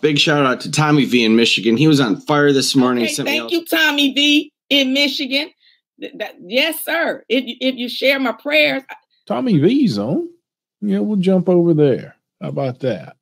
Big shout out to Tommy V in Michigan. He was on fire this morning. Okay, thank you, Tommy V in Michigan. Th- that- yes, sir. If you, if you share my prayers, Tommy V's on. Yeah, we'll jump over there. How about that?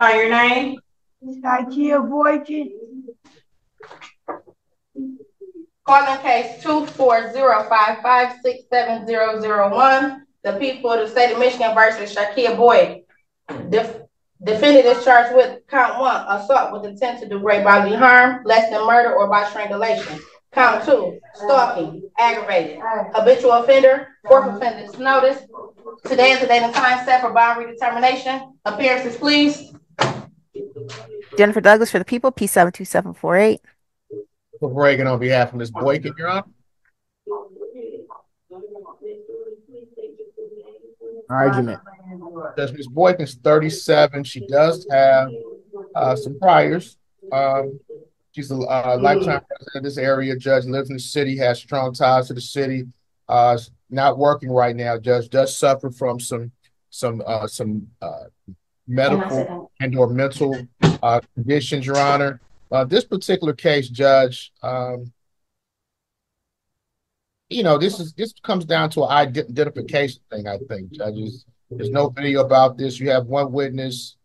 Call your name. Ikea Boykin. Calling case two four zero five five six seven zero zero one. The people of the state of Michigan versus Shakia Boyd. Def- Defendant is charged with count one, assault with intent to do great bodily harm, less than murder or by strangulation. Count two, stalking, aggravated, habitual offender, fourth offender's notice. Today is the date and time set for bond determination. Appearances, please. Jennifer Douglas for the people, P seven two seven four eight. For Reagan on behalf of Ms. Boykin, Your Honor. Argument. Judge Ms. Boykin's thirty-seven. She does have uh some priors. Um, she's a uh, lifetime resident of this area. Judge lives in the city, has strong ties to the city. Uh, not working right now. Judge does suffer from some some uh some uh medical and or mental uh conditions, Your Honor. Uh, this particular case, Judge, um, you know, this is this comes down to an identification thing. I think judges. There's no video about this. You have one witness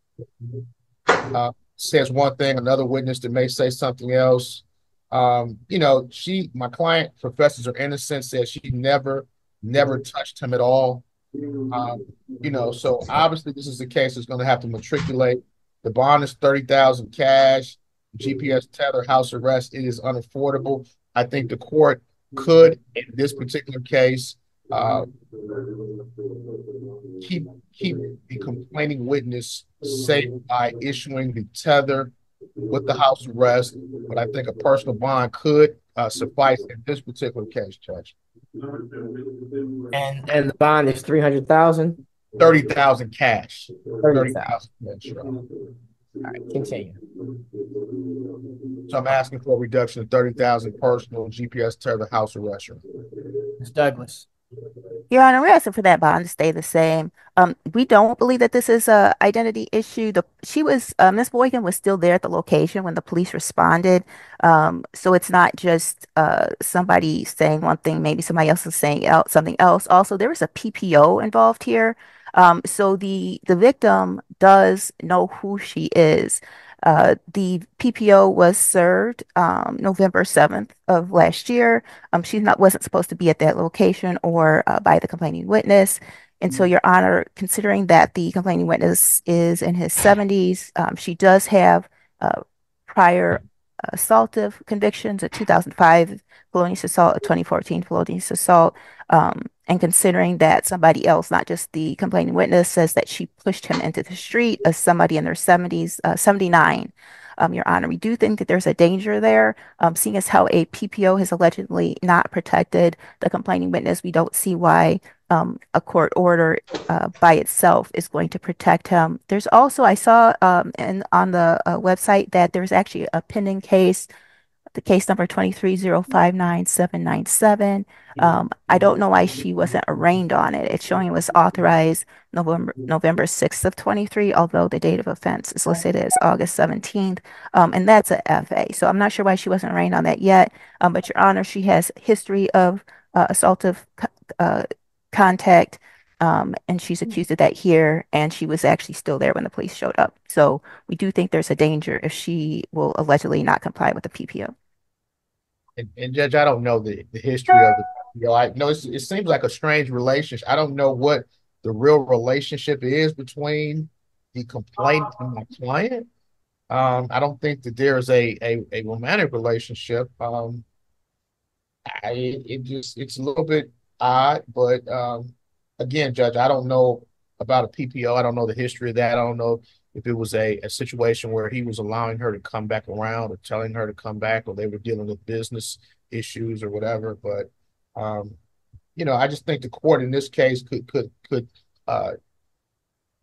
uh, says one thing, another witness that may say something else. Um, you know, she, my client, professes her innocence, says she never, never touched him at all. Um, you know, so obviously this is a case that's going to have to matriculate. The bond is thirty thousand cash. GPS tether, house arrest. It is unaffordable. I think the court could, in this particular case, uh, keep keep the complaining witness safe by issuing the tether with the house arrest. But I think a personal bond could uh, suffice in this particular case, Judge. And and the bond is three hundred thousand. Thirty thousand cash. Thirty thousand. All right, continue. So I'm asking for a reduction of thirty thousand personal GPS to the house arrest. Your Honor. Ms. Douglas. Your Honor, we're asking for that bond to stay the same. Um, we don't believe that this is a identity issue. The she was uh, Miss Boykin was still there at the location when the police responded. Um, so it's not just uh somebody saying one thing, maybe somebody else is saying something else. Also, there was a PPO involved here. Um, so the the victim does know who she is. Uh, the PPO was served um, November 7th of last year. Um, she not wasn't supposed to be at that location or uh, by the complaining witness. And so, Your Honor, considering that the complaining witness is in his 70s, um, she does have uh, prior assaultive convictions, a 2005 felonious assault, a 2014 felonious assault, um, and considering that somebody else, not just the complaining witness, says that she pushed him into the street as somebody in their 70s, uh, 79. Um, Your Honor, we do think that there's a danger there. Um, seeing as how a PPO has allegedly not protected the complaining witness, we don't see why um, a court order uh, by itself is going to protect him. There's also, I saw um, in, on the uh, website that there's actually a pending case, the case number 230599797. Um, I don't know why she wasn't arraigned on it. It's showing it was authorized November November 6th of 23, although the date of offense is listed as August 17th. Um, and that's a FA. So I'm not sure why she wasn't arraigned on that yet. Um, but Your Honor, she has history of uh, assaultive uh, contact. Um, and she's accused of that here, and she was actually still there when the police showed up. So we do think there's a danger if she will allegedly not comply with the PPO. And, and Judge, I don't know the, the history of the, you know, I know it seems like a strange relationship. I don't know what the real relationship is between the complainant and my client. Um, I don't think that there is a, a, a romantic relationship. Um, I, it just, it's a little bit odd, but, um, again, Judge, I don't know about a PPO. I don't know the history of that. I don't know if it was a, a situation where he was allowing her to come back around or telling her to come back or they were dealing with business issues or whatever. But, um, you know, I just think the court in this case could, could, could, uh,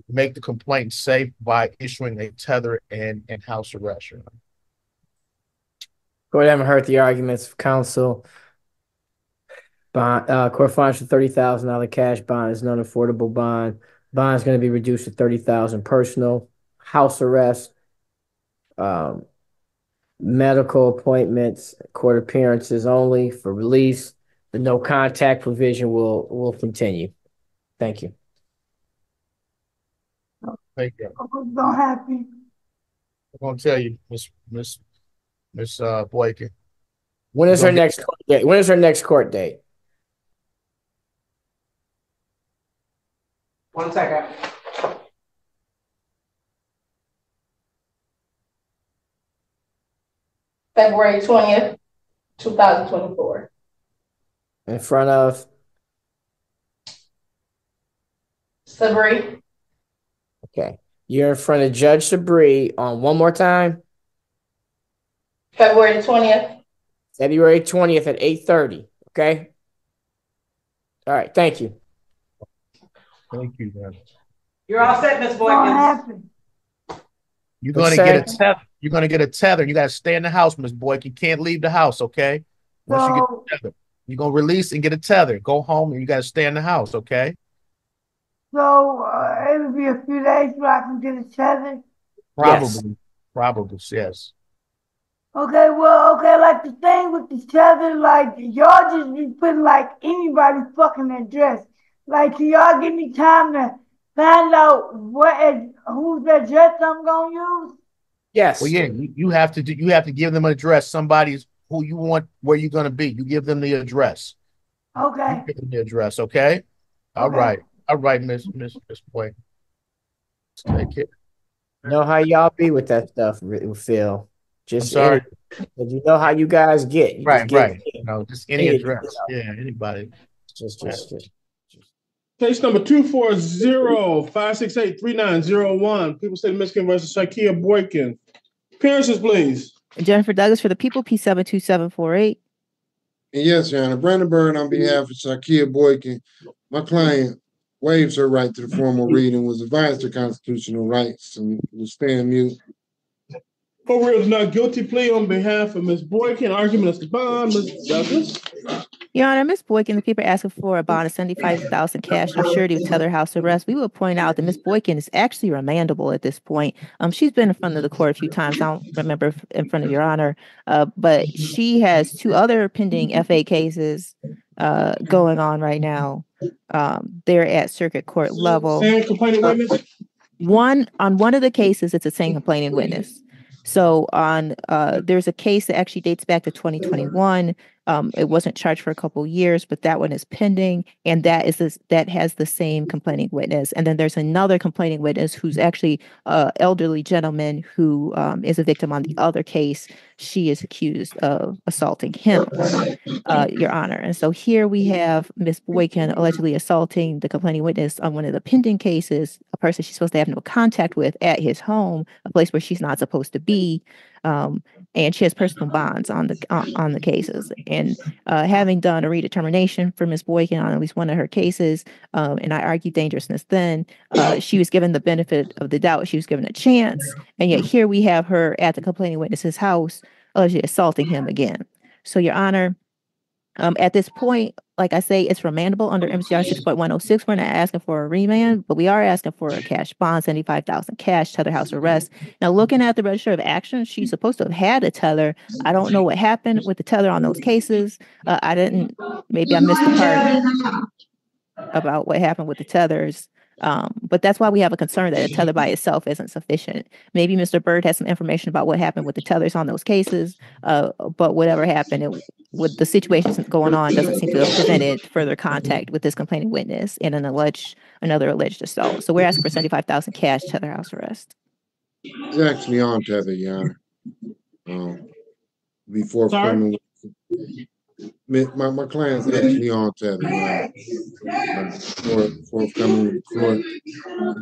make the complaint safe by issuing a tether and, and house arrest. Court haven't heard the arguments of counsel. Bond, uh, court finds for thirty thousand dollar cash bond is non-affordable bond. Bond is going to be reduced to thirty thousand personal, house arrest, um, medical appointments, court appearances only for release. The no contact provision will, will continue. Thank you. Thank you. What's gonna happen? I'm gonna tell you, Miss, Miss, Miss, uh, Boykin. When is her next court date? When is her next court date? One second. February twentieth, two thousand twenty-four. In front of, Sabri, okay. You're in front of Judge Sabri on one more time, February twentieth, February twentieth at eight thirty, okay? All right, thank you. Thank you, man. You're all set, Miss What's Boykins. You're gonna get a that? Tether. You're gonna get a tether. You gotta stay in the house, Miss Boykin. You can't leave the house, okay? Once you get So, the tether, you're gonna release and get a tether. Go home and you gotta stay in the house, okay? so, uh, it'll be a few days where I can get a tether. Yes. Probably, probably, yes. Okay, well, okay, like the thing with the tether, like y'all just be putting like anybody's fucking address. Like, can y'all give me time to find out what ad- whose address I'm gonna use? Yes. Well, yeah, you, you have to do. You have to give them an address. Somebody's who you want, where you're gonna be. You give them the address. Okay, You give them the address, okay? All Okay. right, all right, Miss Miss Miss Boykin. Take care. Know how y'all be with that stuff, Re- Phil. I'm Just sorry. any- but you know how you guys get. You Right, get- right. No, just any Any address. address. Yeah, anybody. Just, just, just. Case number two four zero five six eight three nine zero one. People State of Michigan versus Shakia Boykin. Appearances, please. Jennifer Douglas for the people, P seven two seven four eight. Yes, Your Honor. Brandon Byrd on behalf of Shakia Boykin. My client waives her right to the formal reading, was advised her constitutional rights, and will stand mute. Court rules not guilty plea on behalf of Ms. Boykin. Argument is the bond. Ms. Douglas. Your Honor, Ms. Boykin, the people are asking for a bond of seventy-five thousand cash or surety with tether house arrest. We will point out that Ms. Boykin is actually remandable at this point. Um, she's been in front of the court a few times. I don't remember in front of Your Honor, uh, but she has two other pending FA cases uh, going on right now. Um, they're at circuit court level. Same complaining witness. One on one of the cases, it's a same complaining witness. So on uh, there's a case that actually dates back to 2021. Um, it wasn't charged for a couple years, but that one is pending, and that is this, that has the same complaining witness. And then there's another complaining witness who's actually an elderly gentleman who um, is a victim on the other case. She is accused of assaulting him, uh, Your Honor. And so here we have Miss Boykin allegedly assaulting the complaining witness on one of the pending cases, a person she's supposed to have no contact with at his home, a place where she's not supposed to be. Um, and she has personal bonds on the on, on the cases. And uh, having done a redetermination for Miss Boykin on at least one of her cases, um, and I argued dangerousness then, uh, she was given the benefit of the doubt. She was given a chance, and yet here we have her at the complaining witness's house, allegedly assaulting him again. So, Your Honor, um, at this point, like I say, it's remandable under MCR six point one oh six. We're not asking for a remand, but we are asking for a cash bond, seventy-five thousand cash, tether house arrest. Now, looking at the register of actions, she's supposed to have had a tether. I don't know what happened with the tether on those cases. Uh, I didn't, maybe I missed the part about what happened with the tethers. Um, but that's why we have a concern that a tether by itself isn't sufficient. Maybe Mr. Byrd has some information about what happened with the tethers on those cases. Uh, but whatever happened, it, with the situation going on, doesn't seem to have prevented further contact with this complaining witness and an alleged another alleged assault. So we're asking for seventy-five thousand cash tether house arrest. It's actually on tether, Your Honor. Um, be forthcoming. my, my, my client's actually on tether, uh, for, for coming to court.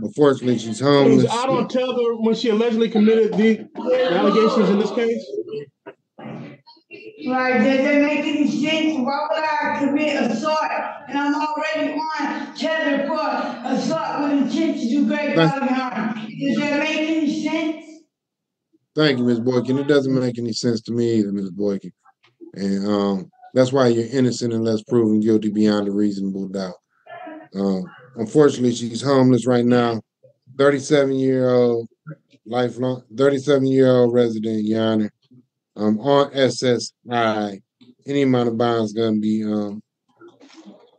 Unfortunately, she's Was homeless. out on tether when she allegedly committed the allegations in this case? Like, does that make any sense? Why would I commit assault and I'm already on tether for assault with intent to do great bodily harm? Does that make any sense? Thank you, Ms. Boykin. It doesn't make any sense to me either, Ms. Boykin. And um, that's why you're innocent unless proven guilty beyond a reasonable doubt. Um, unfortunately, she's homeless right now. 37 year old, lifelong, 37 year old resident, Your Honor. Um, on SSI, any amount of bonds going to be um,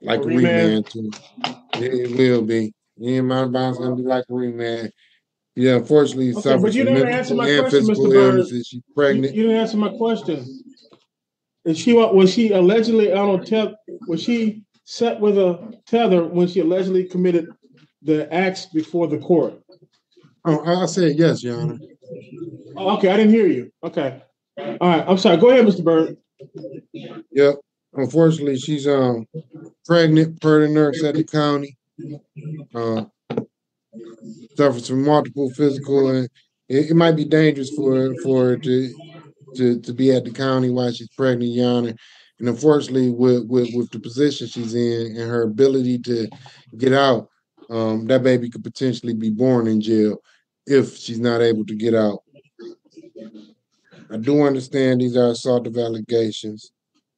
like A a remand? remand to it, it will be. Any amount of bond is going to be like a remand. Yeah, unfortunately, Okay, suffers but you mental answered my question, physical Mr. Illnesses. She's You, pregnant. you didn't answer my question. Is she was she allegedly on tether? Was she set with a tether when she allegedly committed the acts before the court? Oh, I I said yes, Your Honor. Oh, Okay, I didn't hear you. Okay, all right. I'm sorry. Go ahead, Mr. Byrd. Yep. Unfortunately, she's um pregnant per the nurse at the county. Uh, suffers from multiple physical and it, it might be dangerous for for her to to to be at the county while she's pregnant, Your. And unfortunately, with with with the position she's in and her ability to get out, um, that baby could potentially be born in jail if she's not able to get out. I do understand these are assaultive allegations.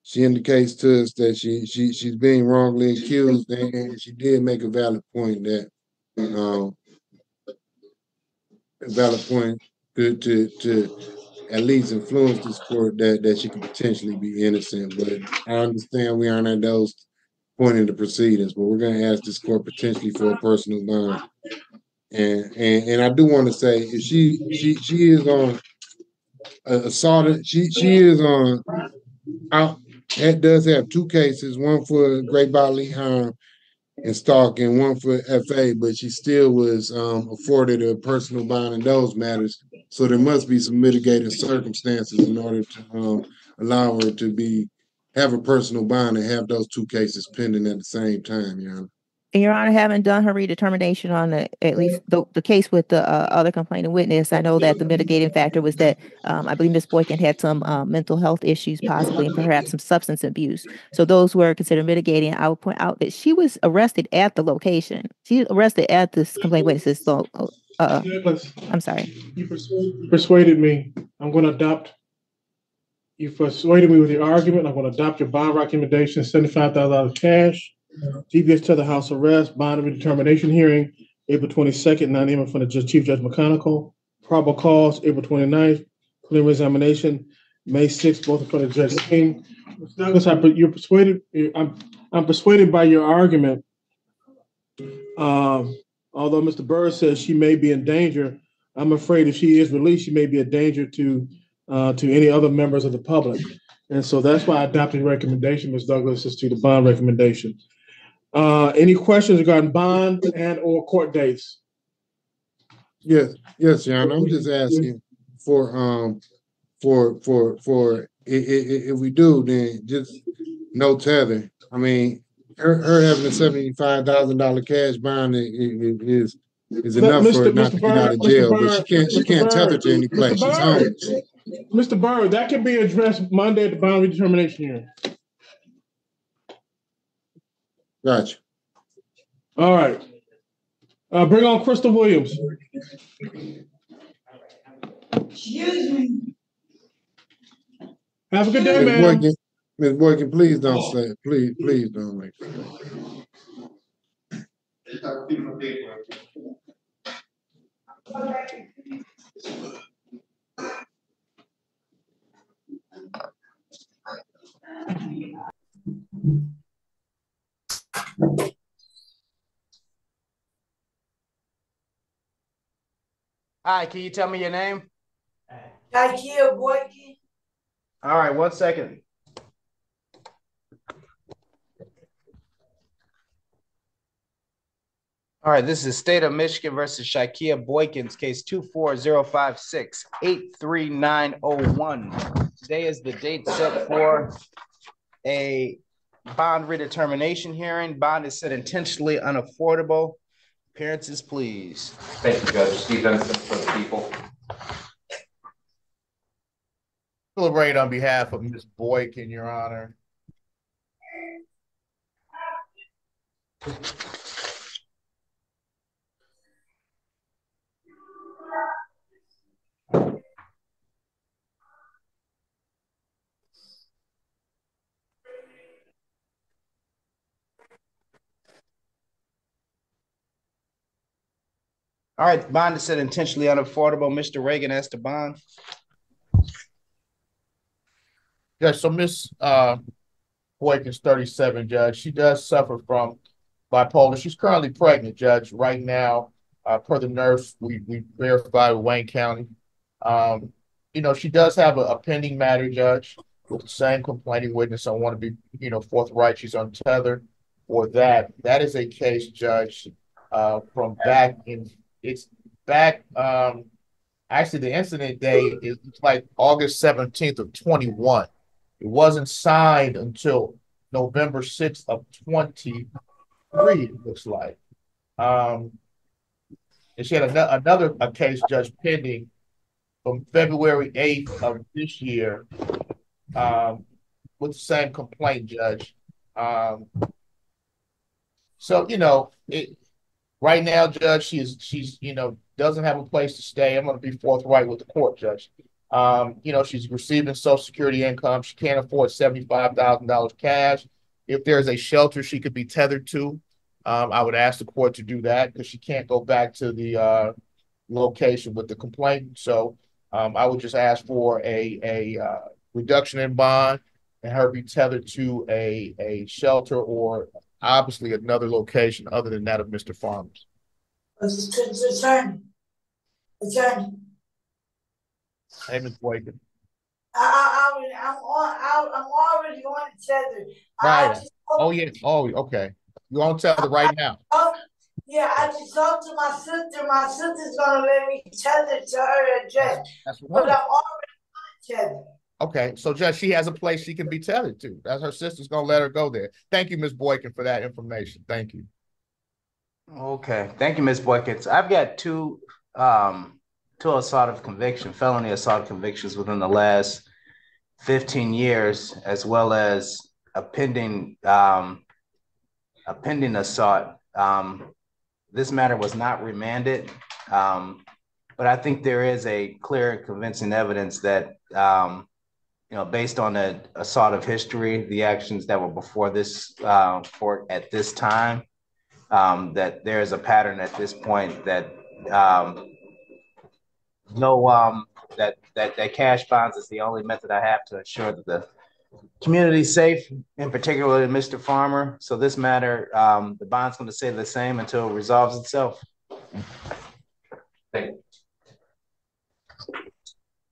She indicates to us that she she she's being wrongly accused, and, she did make a valid point that um a valid point to to to at least influence this court that that she could potentially be innocent. But I understand we aren't at those point in the proceedings, but we're gonna ask this court potentially for a personal bond. And and and I do want to say if she she she is on uh, assaulted, she she is on out that does have two cases, one for great bodily harm and stalking, one for FA, but she still was um, afforded a personal bond in those matters. So there must be some mitigating circumstances in order to um, allow her to be have a personal bond and have those two cases pending at the same time, Your Honor. And Your Honor, having done her redetermination on the, at least the, the case with the uh, other complaining witness, I know that the mitigating factor was that um, I believe Ms. Boykin had some uh, mental health issues possibly and perhaps some substance abuse. So those were considered mitigating. I would point out that she was arrested at the location. She was arrested at this complaint witness's, so, uh, I'm sorry. you persuaded, persuaded me. I'm going to adopt. You persuaded me with your argument. I'm going to adopt your bond recommendation, seventy-five thousand dollars cash. GPS to the house arrest, bond determination hearing, April twenty-second, nine AM in front of Judge Chief Judge McConico. Probable cause, April 29th. preliminary examination, May sixth, both in front of Judge King. Ms. Douglas, I, you're persuaded, I'm, I'm persuaded by your argument. Um, although Mr. Burr says she may be in danger, I'm afraid if she is released, she may be a danger to, uh, to any other members of the public. And so that's why I adopted your recommendation, Ms. Douglas, is to the bond recommendation. Uh, any questions regarding bond and or court dates? Yes, yes, Honor. I'm just asking for um for for for i- i- i- if we do, then just no tether. I mean, her her having a seventy five thousand dollar cash bond i- i- i- is is enough for her not Mr. to get out of Byrd, jail, Mr. but she Byrd, can't she Mr. can't tether Byrd, to any place. Mr. She's Byrd. homeless. Mr. Byrd, that can be addressed Monday at the bond redetermination hearing. Gotcha. All right. Uh, bring on Crystal Williams. Excuse me. Have a good day, Ms. man. Boykin, Ms. Boykin, please don't say, it. please, please don't make. Hi, can you tell me your name? Ikea Boykin. All right, one second. All right, this is State of Michigan versus Shakia Boykins, case 24056 83901. Today is the date set for a bond redetermination hearing. Bond is set intentionally unaffordable. Appearances, please. Thank you, Judge. Steve Benson for the people. Celebrate on behalf of Ms. Boykin, Your Honor. All right, bond is set intentionally unaffordable. Mr. Reagan as to bond. Judge, so Miss uh Boykins, thirty-seven, Judge. She does suffer from bipolar. She's currently pregnant, Judge, right now. Uh, per the nurse, we we verified Wayne County. Um, you know, she does have a, a pending matter, Judge, with the same complaining witness. I want to be, you know, forthright. She's untethered for that. That is a case, Judge, uh, from back in it's back um actually the incident day is like August 17th of 21. It wasn't signed until November 6th of 23, it looks like. Um, and she had an- another a case judge pending from February 8th of this year um, with the same complaint judge. Um, so, you know, it, right now, Judge, she is she's you know doesn't have a place to stay. I'm going to be forthright with the court, Judge. Um, you know, she's receiving Social Security income. She can't afford seventy-five thousand dollars cash. If there's a shelter she could be tethered to, um, I would ask the court to do that because she can't go back to the uh, location with the complaint. So um, I would just ask for a a uh, reduction in bond and her be tethered to a a shelter or obviously another location other than that of Mr. Farmers. Attorney, attorney, Hey, Ms. Boykin. I, I, I, I'm on, I, I'm already on the tether. Right. just, Oh, yeah. Oh, okay. You on tether right now? oh, yeah, I just talked to my sister. My sister's gonna let me tether to her address, That's but. I'm already on tether. Okay, so just she has a place she can be tethered to. That's her sister's gonna let her go there. Thank you, Ms. Boykin, for that information. Thank you. Okay, thank you, Ms. Boykins. I've got two, um, two assault of conviction, felony assault convictions within the last fifteen years, as well as a pending, um, a pending assault. Um, this matter was not remanded, um, but I think there is a clear and convincing evidence that, um, you know, based on a sort of history, the actions that were before this, uh, court at this time, um, that there is a pattern at this point that um, no um, that that that cash bonds is the only method I have to ensure that the community is safe, in particular Mr. Farmer. So this matter, um, the bond's going to stay the same until it resolves itself. Thank you.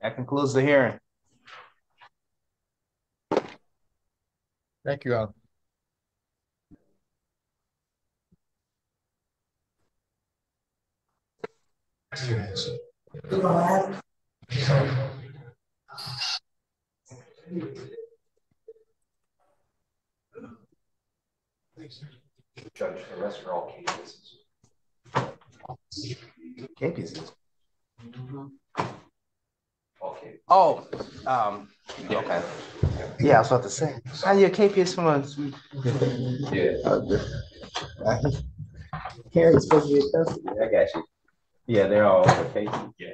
That concludes the hearing. Thank you, Alan. Judge, the rest are all cases. KPs. All cases. Mm-hmm. Oh, um, okay. Yeah, I was about to say. How your KPS from a Yeah. Karen's supposed to be in custody. I got you. Yeah, they're all over cases. Yeah.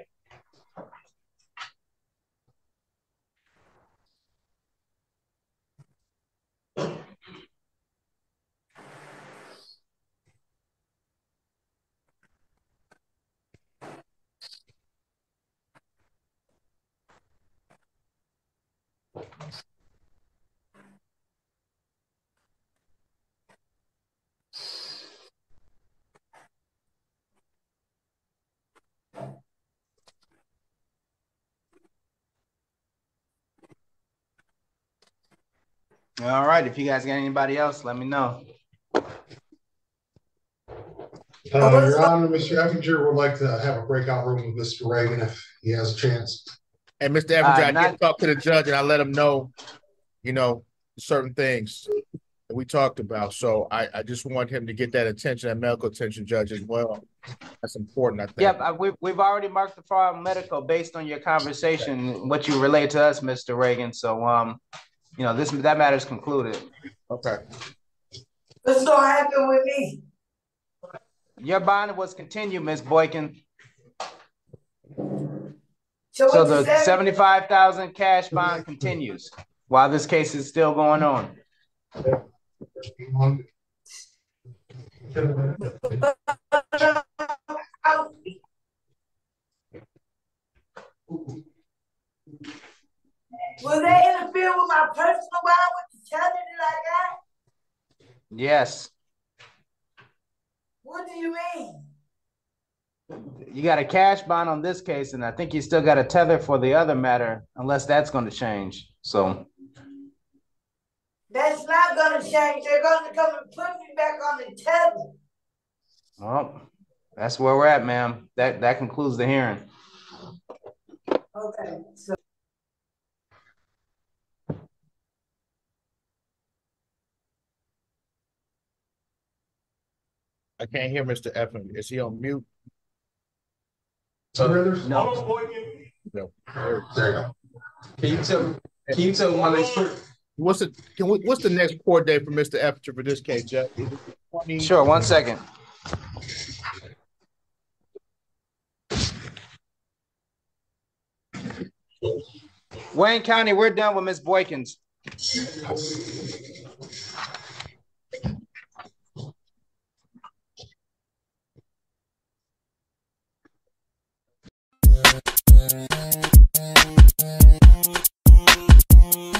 All right, if you guys got anybody else, let me know. Uh, Your Honor, Mr. Effinger would like to have a breakout room with Mr. Reagan if he has a chance. And Mr. Everett, Uh, I not- did talk to the judge and I let him know, you know, certain things that we talked about. So I, I just want him to get that attention, that medical attention, Judge, as well. That's important, I think. Yep, I- we've, we've already marked the file medical based on your conversation, what you relayed to us, Mr. Reagan. So, um, you know, this, that matter is concluded. Okay. What's gonna happen with me? Your bond was continued, Ms. Boykin. So So the said- seventy-five thousand cash bond continues while this case is still going on. Will they interfere with my personal bond with the tether that I got? Yes, What do you mean? you got a cash bond on this case, and I think you still got a tether for the other matter, unless that's gonna change. So, That's not gonna change. They're gonna come and put me back on the tether. well, that's where we're at, ma'am. That, that concludes the hearing. Okay, so. I can't hear Mr. Effen. Is he on mute? So, No. No. There you go. Can you tell, can you tell my next quick? What's the, can we, what's the next court date for Mr. Effinger for this case, Judge? Is it 20 Sure, one second. Wayne County, we're done with Ms. Boykins. Thank you.